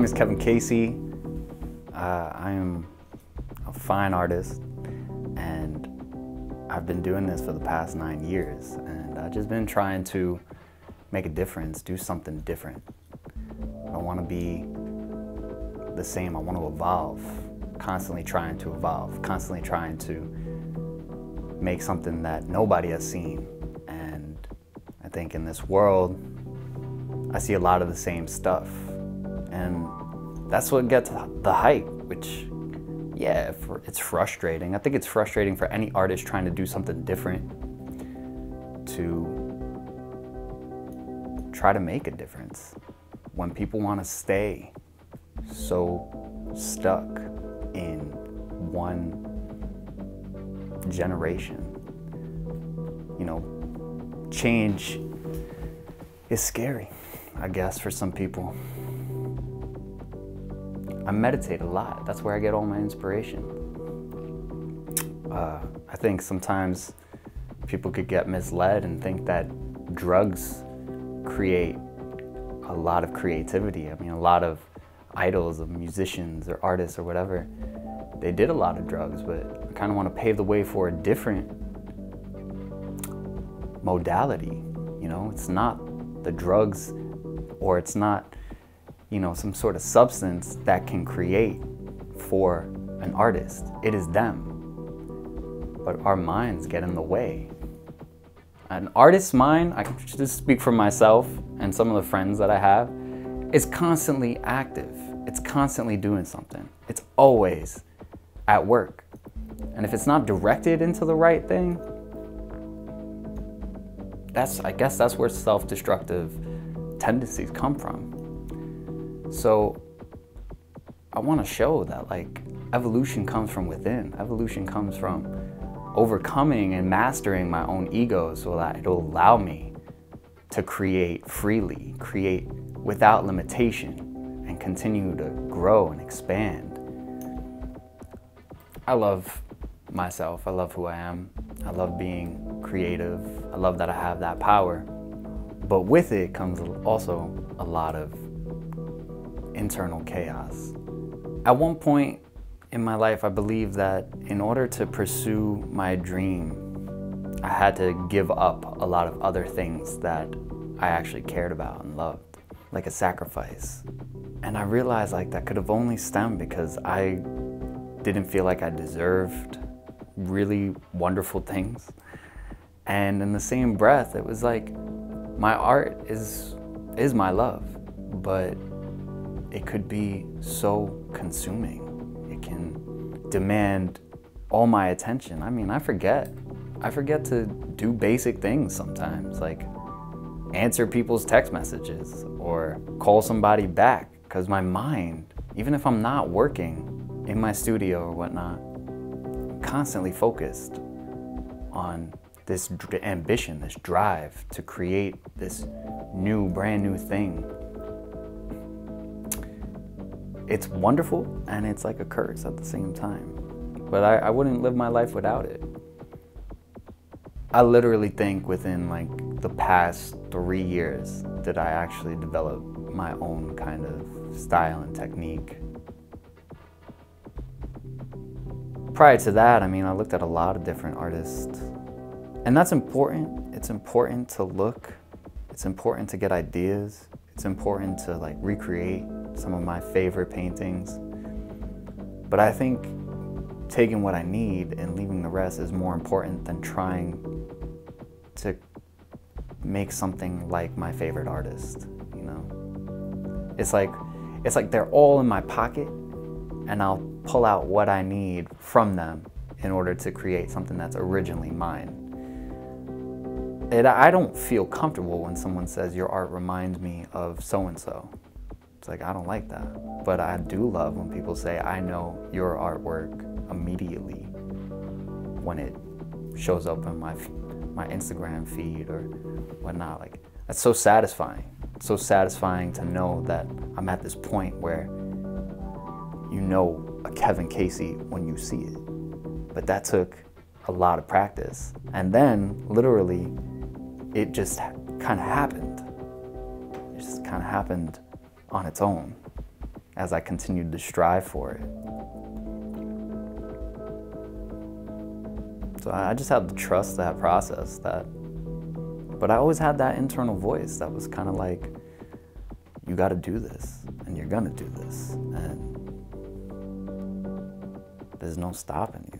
name is Kevin Casey. Uh, I am a fine artist and I've been doing this for the past nine years and I've just been trying to make a difference, do something different. I want to be the same, I want to evolve, constantly trying to evolve, constantly trying to make something that nobody has seen. And I think in this world, I see a lot of the same stuff. And that's what gets the hype, which, yeah, it's frustrating. I think it's frustrating for any artist trying to do something different to try to make a difference. When people want to stay so stuck in one generation, you know, change is scary. I guess, for some people. I meditate a lot. That's where I get all my inspiration. Uh, I think sometimes people could get misled and think that drugs create a lot of creativity. I mean, a lot of idols of musicians or artists or whatever, they did a lot of drugs, but I kind of want to pave the way for a different modality. You know, it's not the drugs or it's not, you know, some sort of substance that can create for an artist. It is them. But our minds get in the way. An artist's mind, I can just speak for myself and some of the friends that I have, is constantly active. It's constantly doing something. It's always at work. And if it's not directed into the right thing, that's I guess that's where self-destructive tendencies come from. So I want to show that like evolution comes from within. Evolution comes from overcoming and mastering my own ego so that it'll allow me to create freely, create without limitation, and continue to grow and expand. I love myself. I love who I am. I love being creative. I love that I have that power. But with it comes also a lot of internal chaos. At one point in my life, I believed that in order to pursue my dream, I had to give up a lot of other things that I actually cared about and loved, like a sacrifice. And I realized like that could have only stemmed because I didn't feel like I deserved really wonderful things. And in the same breath, it was like, my art is is my love, but it could be so consuming. It can demand all my attention. I mean, I forget. I forget to do basic things sometimes, like answer people's text messages or call somebody back because my mind, even if I'm not working in my studio or whatnot, I'm constantly focused on this ambition, this drive to create this new, brand new thing. It's wonderful and it's like a curse at the same time. But I, I wouldn't live my life without it. I literally think within like the past three years that I actually developed my own kind of style and technique. Prior to that, I mean, I looked at a lot of different artists and that's important. It's important to look. It's important to get ideas. It's important to like recreate some of my favorite paintings. But I think taking what I need and leaving the rest is more important than trying to make something like my favorite artist, you know? It's like it's like they're all in my pocket and I'll pull out what I need from them in order to create something that's originally mine. It, I don't feel comfortable when someone says your art reminds me of so-and-so. Like, I don't like that. But I do love when people say, I know your artwork immediately when it shows up in my, my Instagram feed or whatnot. Like, that's so satisfying. It's so satisfying to know that I'm at this point where you know a Kevin Casey when you see it. But that took a lot of practice. And then, literally, it just kind of happened. It just kind of happened on its own. as I continued to strive for it. So I just had to trust that process that but I always had that internal voice that was kind of like you got to do this and you're going to do this and there's no stopping you.